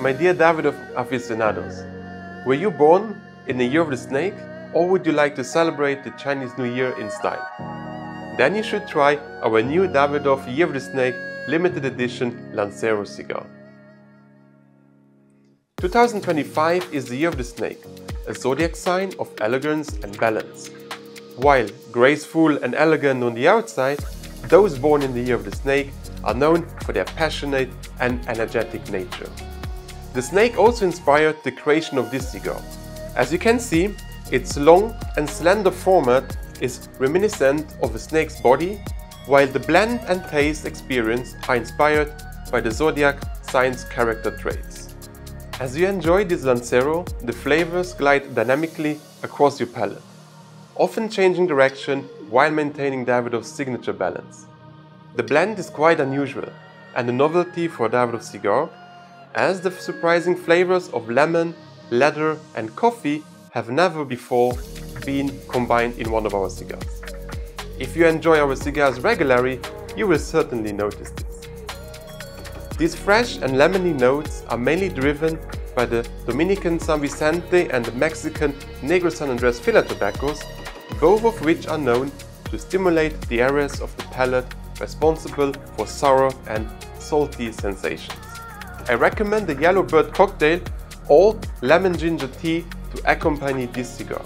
My dear Davidoff aficionados, were you born in the year of the snake or would you like to celebrate the Chinese New Year in style? Then you should try our new Davidoff Year of the Snake limited edition Lancero cigar. 2025 is the Year of the Snake, a zodiac sign of elegance and balance. While graceful and elegant on the outside, those born in the Year of the Snake are known for their passionate and energetic nature. The snake also inspired the creation of this cigar. As you can see, its long and slender format is reminiscent of a snake's body, while the blend and taste experience are inspired by the zodiac sign's character traits. As you enjoy this Lancero, the flavors glide dynamically across your palate, often changing direction while maintaining Davidoff's signature balance. The blend is quite unusual and a novelty for a Davidoff cigar as the surprising flavors of lemon, leather and coffee have never before been combined in one of our cigars. If you enjoy our cigars regularly, you will certainly notice this. These fresh and lemony notes are mainly driven by the Dominican San Vicente and the Mexican Negro San Andres filler tobaccos, both of which are known to stimulate the areas of the palate responsible for sour and salty sensations. I recommend the Yellow Bird cocktail or lemon ginger tea to accompany this cigar.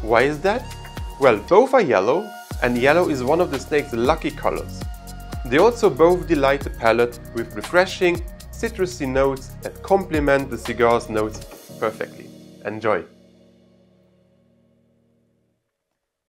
Why is that? Well, both are yellow and yellow is one of the snake's lucky colors. They also both delight the palate with refreshing, citrusy notes that complement the cigar's notes perfectly. Enjoy!